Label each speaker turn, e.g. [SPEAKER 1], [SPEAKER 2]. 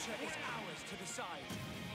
[SPEAKER 1] future is ours to decide.